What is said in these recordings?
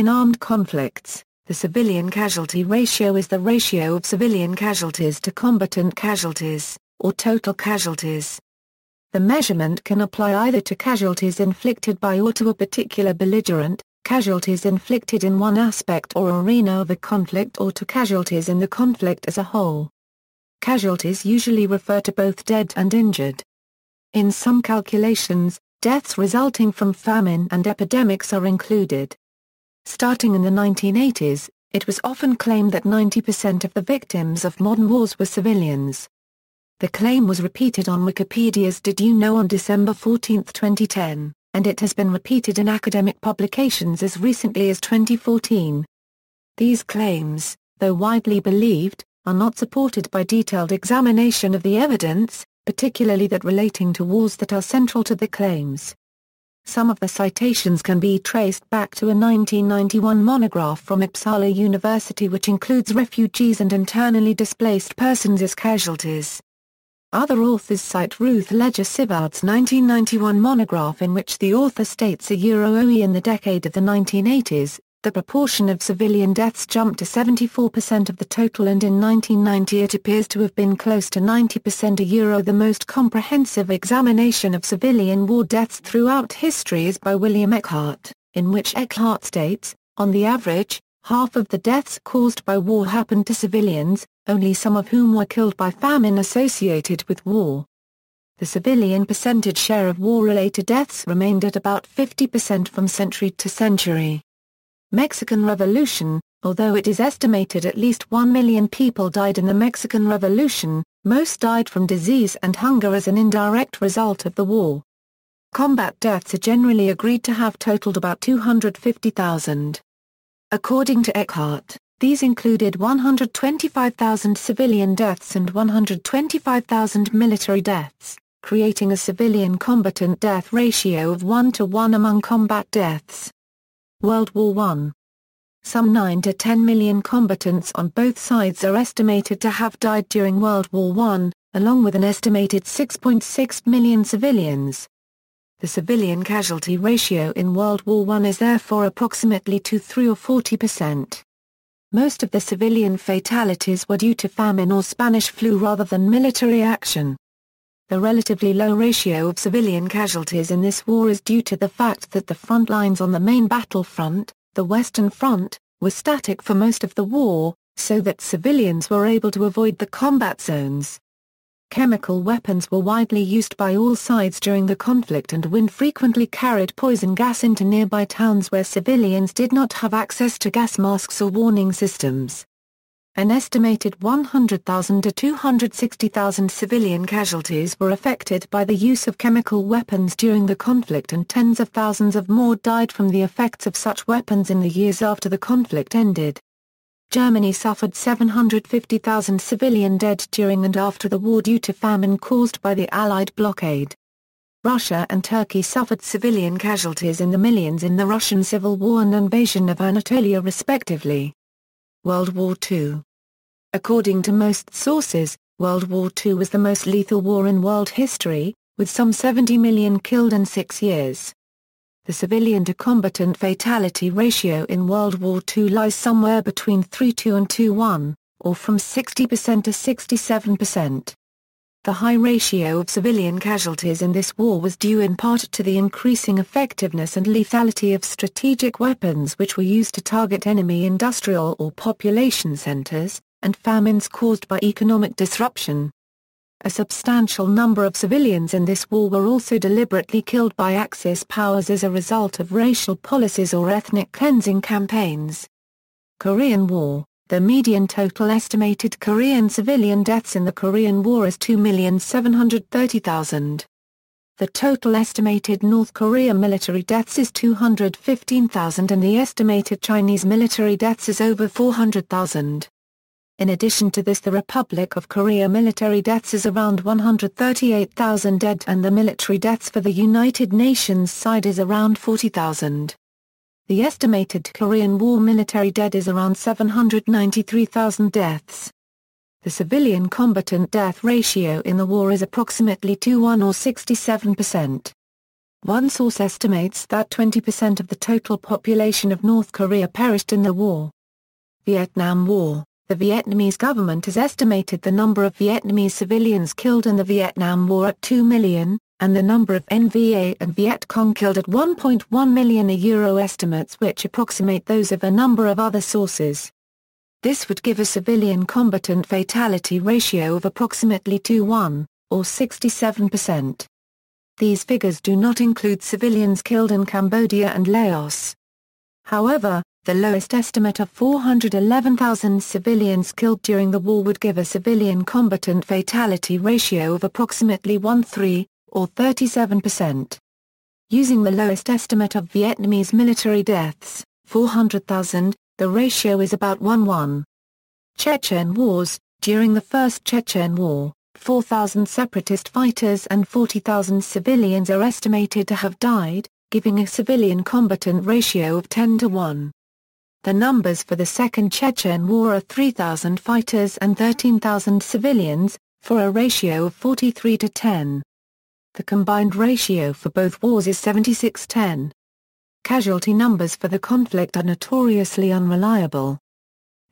In armed conflicts, the civilian casualty ratio is the ratio of civilian casualties to combatant casualties, or total casualties. The measurement can apply either to casualties inflicted by or to a particular belligerent, casualties inflicted in one aspect or arena of a conflict or to casualties in the conflict as a whole. Casualties usually refer to both dead and injured. In some calculations, deaths resulting from famine and epidemics are included. Starting in the 1980s, it was often claimed that 90% of the victims of modern wars were civilians. The claim was repeated on Wikipedia's Did You Know on December 14, 2010, and it has been repeated in academic publications as recently as 2014. These claims, though widely believed, are not supported by detailed examination of the evidence, particularly that relating to wars that are central to the claims. Some of the citations can be traced back to a 1991 monograph from Uppsala University which includes refugees and internally displaced persons as casualties. Other authors cite Ruth Leger Sivard's 1991 monograph in which the author states a Euro OE in the decade of the 1980s, the proportion of civilian deaths jumped to 74% of the total and in 1990 it appears to have been close to 90% a euro. The most comprehensive examination of civilian war deaths throughout history is by William Eckhardt, in which Eckhardt states, on the average, half of the deaths caused by war happened to civilians, only some of whom were killed by famine associated with war. The civilian percentage share of war-related deaths remained at about 50% from century to century. Mexican Revolution Although it is estimated at least 1 million people died in the Mexican Revolution, most died from disease and hunger as an indirect result of the war. Combat deaths are generally agreed to have totaled about 250,000. According to Eckhardt, these included 125,000 civilian deaths and 125,000 military deaths, creating a civilian combatant death ratio of 1 to 1 among combat deaths. World War I Some 9 to 10 million combatants on both sides are estimated to have died during World War I, along with an estimated 6.6 million civilians. The civilian casualty ratio in World War I is therefore approximately 2 3 or 40 percent. Most of the civilian fatalities were due to famine or Spanish flu rather than military action. The relatively low ratio of civilian casualties in this war is due to the fact that the front lines on the main battlefront, the Western Front, were static for most of the war, so that civilians were able to avoid the combat zones. Chemical weapons were widely used by all sides during the conflict and wind frequently carried poison gas into nearby towns where civilians did not have access to gas masks or warning systems. An estimated 100,000 to 260,000 civilian casualties were affected by the use of chemical weapons during the conflict and tens of thousands of more died from the effects of such weapons in the years after the conflict ended. Germany suffered 750,000 civilian dead during and after the war due to famine caused by the Allied blockade. Russia and Turkey suffered civilian casualties in the millions in the Russian Civil War and invasion of Anatolia respectively. World War II According to most sources, World War II was the most lethal war in world history, with some 70 million killed in six years. The civilian-to-combatant fatality ratio in World War II lies somewhere between 3-2 and 2-1, or from 60% to 67%. The high ratio of civilian casualties in this war was due in part to the increasing effectiveness and lethality of strategic weapons which were used to target enemy industrial or population centers, and famines caused by economic disruption. A substantial number of civilians in this war were also deliberately killed by Axis powers as a result of racial policies or ethnic cleansing campaigns. Korean War the median total estimated Korean civilian deaths in the Korean War is 2,730,000. The total estimated North Korea military deaths is 215,000 and the estimated Chinese military deaths is over 400,000. In addition to this the Republic of Korea military deaths is around 138,000 dead and the military deaths for the United Nations side is around 40,000. The estimated Korean War military dead is around 793,000 deaths. The civilian combatant death ratio in the war is approximately 2-1 or 67%. One source estimates that 20% of the total population of North Korea perished in the war. Vietnam War The Vietnamese government has estimated the number of Vietnamese civilians killed in the Vietnam War at 2 million, and the number of NVA and Viet Cong killed at 1.1 million a euro estimates which approximate those of a number of other sources. This would give a civilian combatant fatality ratio of approximately 2-1, or 67%. These figures do not include civilians killed in Cambodia and Laos. However, the lowest estimate of 411,000 civilians killed during the war would give a civilian combatant fatality ratio of approximately 1-3, or 37%. Using the lowest estimate of Vietnamese military deaths, 400,000, the ratio is about 1-1. Chechen Wars During the First Chechen War, 4,000 separatist fighters and 40,000 civilians are estimated to have died, giving a civilian combatant ratio of 10 to 1. The numbers for the Second Chechen War are 3,000 fighters and 13,000 civilians, for a ratio of 43 to 10. The combined ratio for both wars is 76-10. Casualty numbers for the conflict are notoriously unreliable.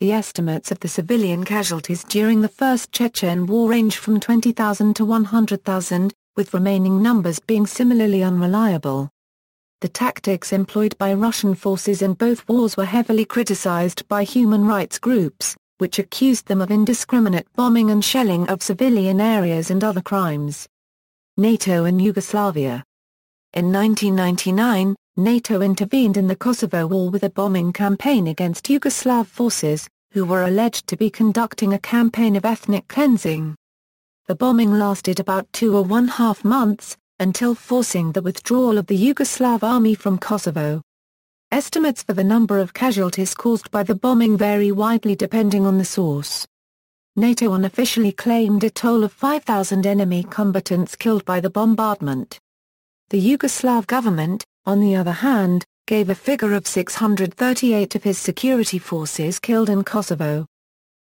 The estimates of the civilian casualties during the First Chechen War range from 20,000 to 100,000, with remaining numbers being similarly unreliable. The tactics employed by Russian forces in both wars were heavily criticized by human rights groups, which accused them of indiscriminate bombing and shelling of civilian areas and other crimes. NATO and Yugoslavia In 1999, NATO intervened in the Kosovo War with a bombing campaign against Yugoslav forces, who were alleged to be conducting a campaign of ethnic cleansing. The bombing lasted about two or one-half months, until forcing the withdrawal of the Yugoslav army from Kosovo. Estimates for the number of casualties caused by the bombing vary widely depending on the source. NATO unofficially claimed a toll of 5,000 enemy combatants killed by the bombardment. The Yugoslav government, on the other hand, gave a figure of 638 of his security forces killed in Kosovo.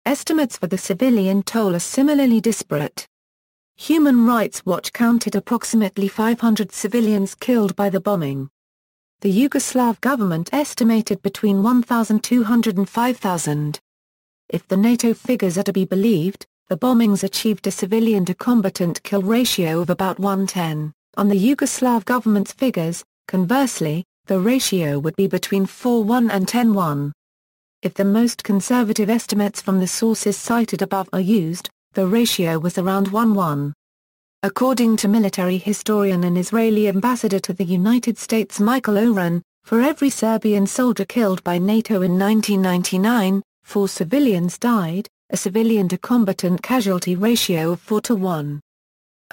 Estimates for the civilian toll are similarly disparate. Human Rights Watch counted approximately 500 civilians killed by the bombing. The Yugoslav government estimated between 1,200 and 5,000. If the NATO figures are to be believed, the bombings achieved a civilian-to-combatant kill ratio of about 110. On the Yugoslav government's figures, Conversely, the ratio would be between 4-1 and 10-1. If the most conservative estimates from the sources cited above are used, the ratio was around 1-1. According to military historian and Israeli ambassador to the United States Michael Oren, for every Serbian soldier killed by NATO in 1999, four civilians died, a civilian-to-combatant casualty ratio of 4 to 1.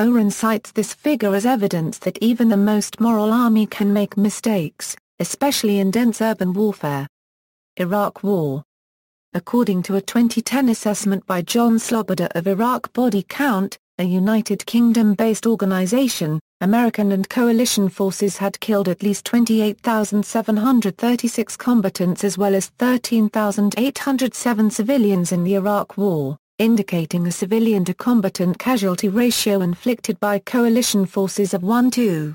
Oren cites this figure as evidence that even the most moral army can make mistakes, especially in dense urban warfare. Iraq War According to a 2010 assessment by John Sloboda of Iraq Body Count, a United Kingdom-based organization, American and coalition forces had killed at least 28,736 combatants as well as 13,807 civilians in the Iraq War indicating a civilian-to-combatant casualty ratio inflicted by coalition forces of 1-2.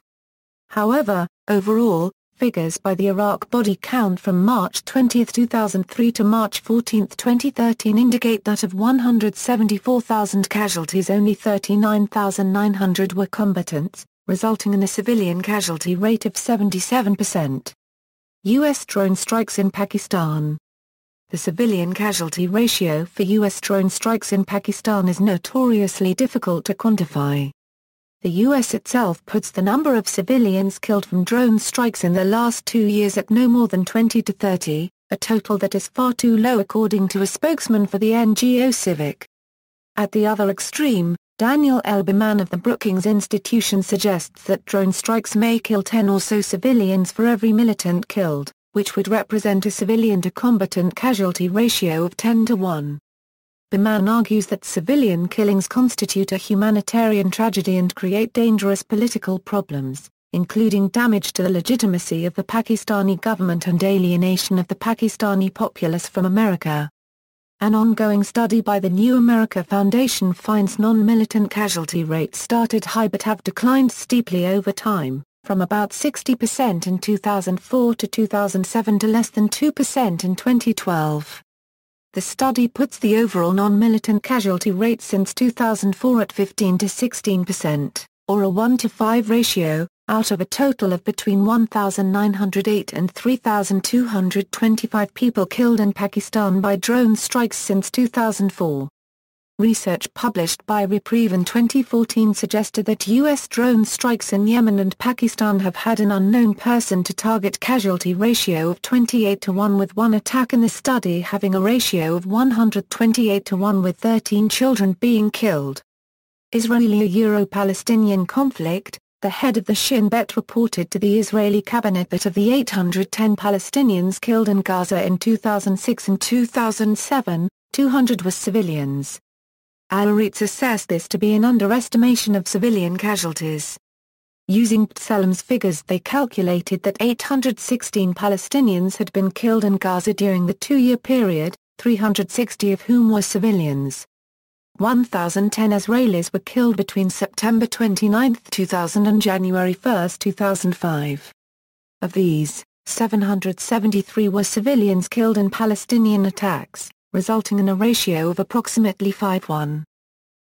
However, overall, figures by the Iraq body count from March 20, 2003 to March 14, 2013 indicate that of 174,000 casualties only 39,900 were combatants, resulting in a civilian casualty rate of 77%. U.S. drone strikes in Pakistan the civilian casualty ratio for U.S. drone strikes in Pakistan is notoriously difficult to quantify. The U.S. itself puts the number of civilians killed from drone strikes in the last two years at no more than 20 to 30, a total that is far too low according to a spokesman for the NGO Civic. At the other extreme, Daniel L. Byman of the Brookings Institution suggests that drone strikes may kill 10 or so civilians for every militant killed which would represent a civilian-to-combatant casualty ratio of 10 to 1. Byman argues that civilian killings constitute a humanitarian tragedy and create dangerous political problems, including damage to the legitimacy of the Pakistani government and alienation of the Pakistani populace from America. An ongoing study by the New America Foundation finds non-militant casualty rates started high but have declined steeply over time. from about 60% in 2004 to 2007 to less than 2% in 2012. The study puts the overall non-militant casualty rate since 2004 at 15 to 16%, or a 1 to 5 ratio, out of a total of between 1,908 and 3,225 people killed in Pakistan by drone strikes since 2004. Research published by Reprieve in 2014 suggested that U.S. drone strikes in Yemen and Pakistan have had an unknown person to target casualty ratio of 28 to 1 with one attack in the study having a ratio of 128 to 1 with 13 children being killed. Israeli-Euro-Palestinian conflict, the head of the Shin Bet reported to the Israeli cabinet that of the 810 Palestinians killed in Gaza in 2006 and 2007, 200 were civilians. Haaretz assessed this to be an underestimation of civilian casualties. Using B'Tselem's figures they calculated that 816 Palestinians had been killed in Gaza during the two-year period, 360 of whom were civilians. 1,010 Israelis were killed between September 29, 2000 and January 1, 2005. Of these, 773 were civilians killed in Palestinian attacks, resulting in a ratio of approximately 5-1.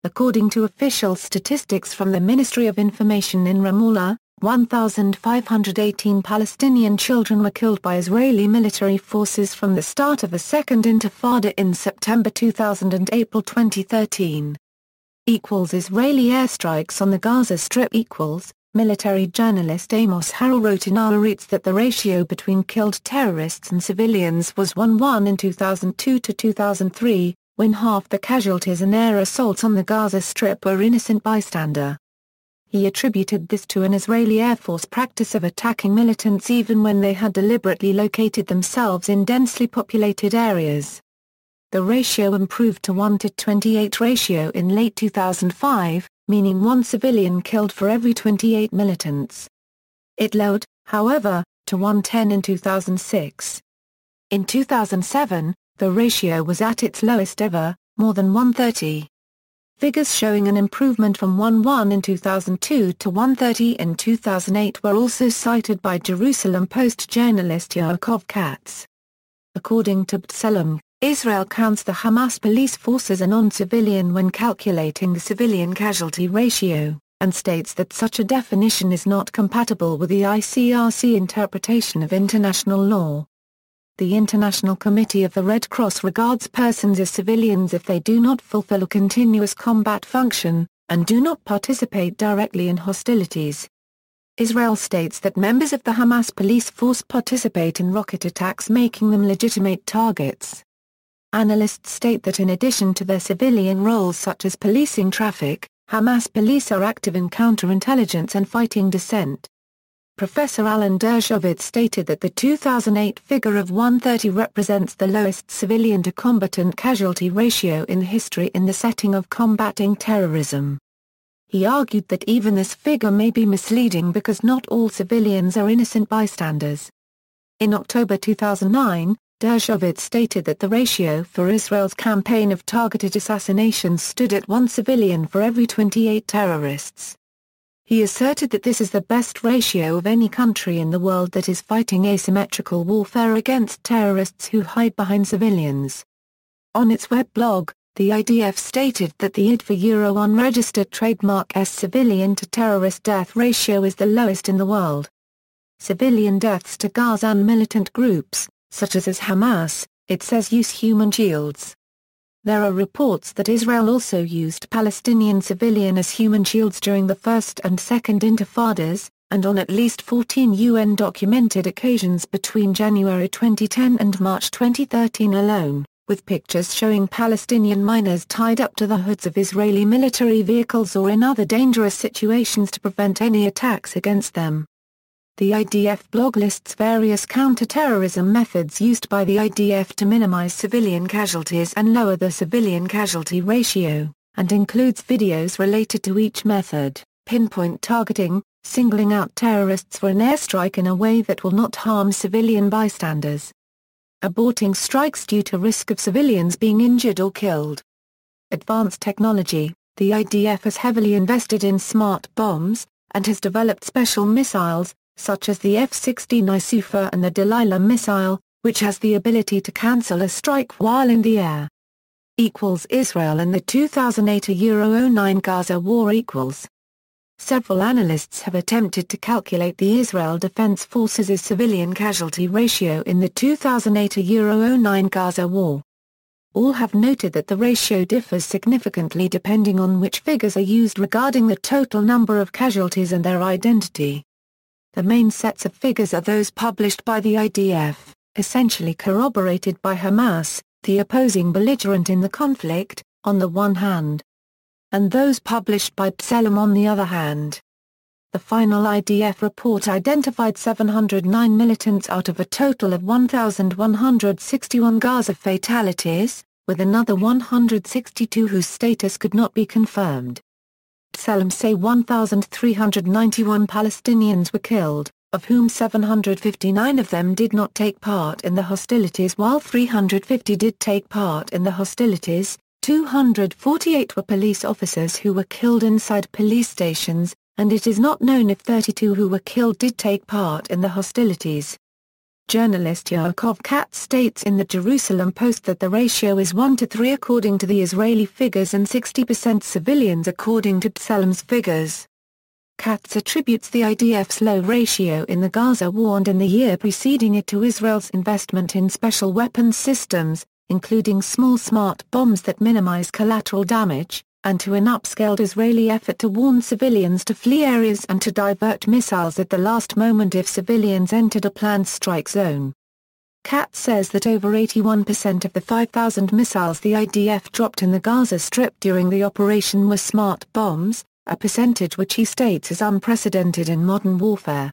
According to official statistics from the Ministry of Information in Ramallah, 1,518 Palestinian children were killed by Israeli military forces from the start of the Second Intifada in September 2000 and April 2013. Equals Israeli airstrikes on the Gaza Strip equals, military journalist Amos Harel wrote in Haaretz that the ratio between killed terrorists and civilians was 1-1 in 2002 to 2003, when half the casualties in air assaults on the Gaza Strip were innocent bystander. He attributed this to an Israeli Air Force practice of attacking militants even when they had deliberately located themselves in densely populated areas. The ratio improved to 1 to 28 ratio in late 2005, meaning one civilian killed for every 28 militants. It lowered, however, to 110 in 2006. In 2007, the ratio was at its lowest ever, more than 130. Figures showing an improvement from 1-1 in 2002 to 130 in 2008 were also cited by Jerusalem Post journalist Yaakov Katz. According to B'Tselem, Israel counts the Hamas police force as a non-civilian when calculating the civilian casualty ratio, and states that such a definition is not compatible with the ICRC interpretation of international law. The International Committee of the Red Cross regards persons as civilians if they do not fulfill a continuous combat function, and do not participate directly in hostilities. Israel states that members of the Hamas police force participate in rocket attacks making them legitimate targets. Analysts state that in addition to their civilian roles such as policing traffic, Hamas police are active in counterintelligence and fighting dissent. Professor Alan Dershowitz stated that the 2008 figure of 130 represents the lowest civilian to combatant casualty ratio in history in the setting of combating terrorism. He argued that even this figure may be misleading because not all civilians are innocent bystanders. In October 2009, Dershowitz stated that the ratio for Israel's campaign of targeted assassinations stood at one civilian for every 28 terrorists. He asserted that this is the best ratio of any country in the world that is fighting asymmetrical warfare against terrorists who hide behind civilians. On its web blog, the IDF stated that the ID for Euro unregistered trademark S civilian to terrorist death ratio is the lowest in the world. Civilian deaths to Gazan militant groups, such as as Hamas, it says use human shields. There are reports that Israel also used Palestinian civilian as human shields during the First and Second Intifadas, and on at least 14 UN-documented occasions between January 2010 and March 2013 alone, with pictures showing Palestinian miners tied up to the hoods of Israeli military vehicles or in other dangerous situations to prevent any attacks against them. The IDF blog lists various counter-terrorism methods used by the IDF to minimize civilian casualties and lower the civilian casualty ratio, and includes videos related to each method, pinpoint targeting, singling out terrorists for an airstrike in a way that will not harm civilian bystanders. Aborting strikes due to risk of civilians being injured or killed. Advanced technology The IDF has heavily invested in smart bombs, and has developed special missiles, such as the F-16I Sufa and the Delilah missile, which has the ability to cancel a strike while in the air. Equals Israel and the 2008 Euro 09 Gaza war equals. Several analysts have attempted to calculate the Israel Defense Forces' civilian casualty ratio in the 2008 Euro 09 Gaza war. All have noted that the ratio differs significantly depending on which figures are used regarding the total number of casualties and their identity. The main sets of figures are those published by the IDF, essentially corroborated by Hamas, the opposing belligerent in the conflict, on the one hand, and those published by B'Tselem on the other hand. The final IDF report identified 709 militants out of a total of 1,161 Gaza fatalities, with another 162 whose status could not be confirmed. B'Tselem say 1,391 Palestinians were killed, of whom 759 of them did not take part in the hostilities while 350 did take part in the hostilities, 248 were police officers who were killed inside police stations, and it is not known if 32 who were killed did take part in the hostilities. Journalist Yaakov Katz states in the Jerusalem Post that the ratio is 1 to 3 according to the Israeli figures and 60% civilians according to B'Tselem's figures. Katz attributes the IDF's low ratio in the Gaza war and in the year preceding it to Israel's investment in special weapons systems, including small smart bombs that minimize collateral damage, and to an upscaled Israeli effort to warn civilians to flee areas and to divert missiles at the last moment if civilians entered a planned strike zone. Katz says that over 81% of the 5,000 missiles the IDF dropped in the Gaza Strip during the operation were smart bombs, a percentage which he states is unprecedented in modern warfare.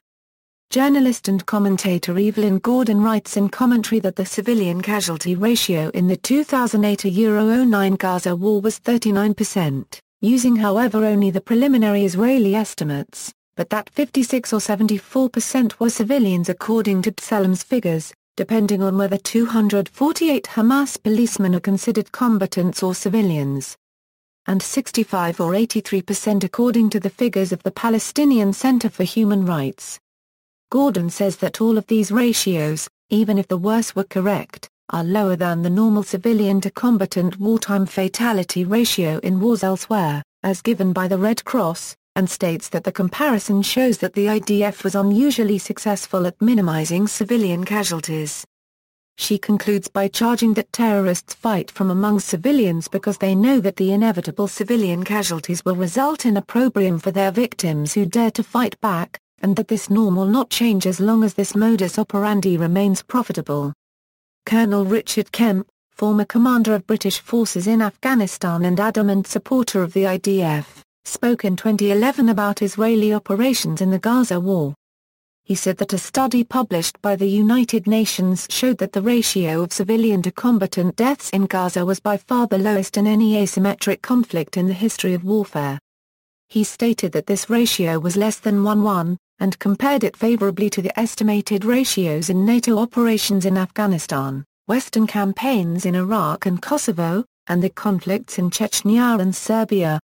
Journalist and commentator Evelyn Gordon writes in commentary that the civilian casualty ratio in the 2008 Euro 09 Gaza war was 39%, using however only the preliminary Israeli estimates, but that 56 or 74% were civilians according to B'Tselem's figures, depending on whether 248 Hamas policemen are considered combatants or civilians and 65 or 83% according to the figures of the Palestinian Center for Human Rights. Gordon says that all of these ratios, even if the worst were correct, are lower than the normal civilian to combatant wartime fatality ratio in wars elsewhere, as given by the Red Cross, and states that the comparison shows that the IDF was unusually successful at minimizing civilian casualties. She concludes by charging that terrorists fight from among civilians because they know that the inevitable civilian casualties will result in opprobrium for their victims who dare to fight back, and that this norm will not change as long as this modus operandi remains profitable. Colonel Richard Kemp, former commander of British forces in Afghanistan and adamant supporter of the IDF, spoke in 2011 about Israeli operations in the Gaza war. He said that a study published by the United Nations showed that the ratio of civilian to combatant deaths in Gaza was by far the lowest in any asymmetric conflict in the history of warfare. He stated that this ratio was less than 1-1, and compared it favorably to the estimated ratios in NATO operations in Afghanistan, Western campaigns in Iraq and Kosovo, and the conflicts in Chechnya and Serbia.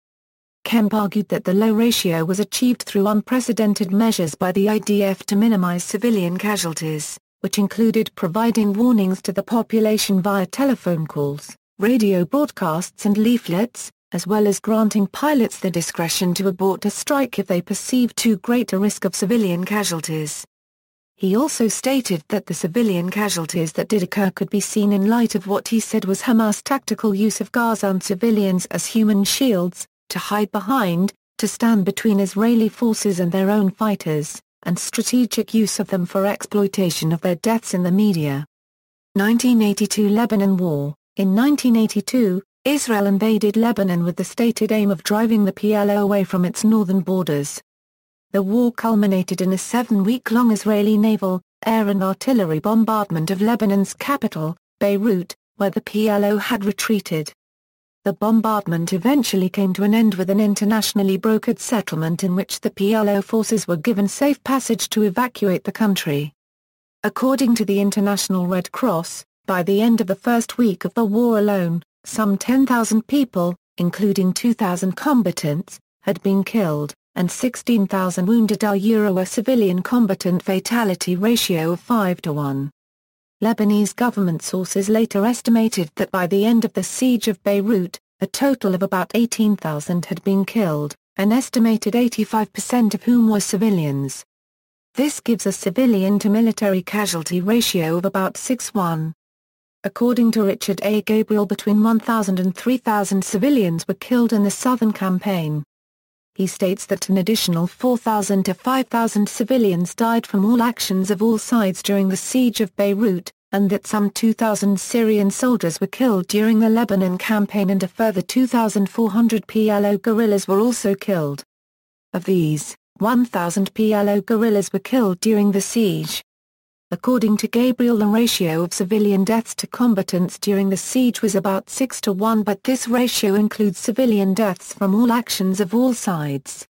Kemp argued that the low ratio was achieved through unprecedented measures by the IDF to minimize civilian casualties, which included providing warnings to the population via telephone calls, radio broadcasts and leaflets, as well as granting pilots the discretion to abort a strike if they perceive too great a risk of civilian casualties. He also stated that the civilian casualties that did occur could be seen in light of what he said was Hamas' tactical use of Gazan civilians as human shields, to hide behind, to stand between Israeli forces and their own fighters, and strategic use of them for exploitation of their deaths in the media. 1982 Lebanon War In 1982, Israel invaded Lebanon with the stated aim of driving the PLO away from its northern borders. The war culminated in a seven-week-long Israeli naval, air and artillery bombardment of Lebanon's capital, Beirut, where the PLO had retreated. The bombardment eventually came to an end with an internationally brokered settlement in which the PLO forces were given safe passage to evacuate the country. According to the International Red Cross, by the end of the first week of the war alone, some 10,000 people, including 2,000 combatants, had been killed. and 16,000 wounded are Euro a civilian combatant fatality ratio of 5 to 1. Lebanese government sources later estimated that by the end of the siege of Beirut, a total of about 18,000 had been killed, an estimated 85% of whom were civilians. This gives a civilian to military casualty ratio of about 6-1. According to Richard A. Gabriel between 1,000 and 3,000 civilians were killed in the southern campaign. He states that an additional 4,000 to 5,000 civilians died from all actions of all sides during the siege of Beirut, and that some 2,000 Syrian soldiers were killed during the Lebanon campaign and a further 2,400 PLO guerrillas were also killed. Of these, 1,000 PLO guerrillas were killed during the siege. According to Gabriel the ratio of civilian deaths to combatants during the siege was about 6 to 1 but this ratio includes civilian deaths from all actions of all sides.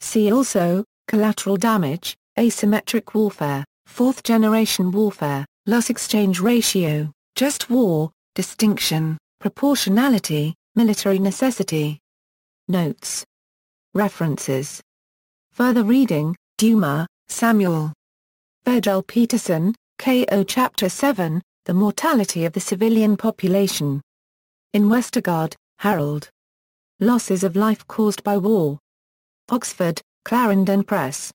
See also, collateral damage, asymmetric warfare, fourth-generation warfare, loss exchange ratio, just war, distinction, proportionality, military necessity. Notes. References. Further reading, Dumas, Samuel. Vedel-Petersen, K.O. Chapter 7, The Mortality of the Civilian Population. In Westergaard, Harald. Losses of Life Caused by War. Oxford, Clarendon Press.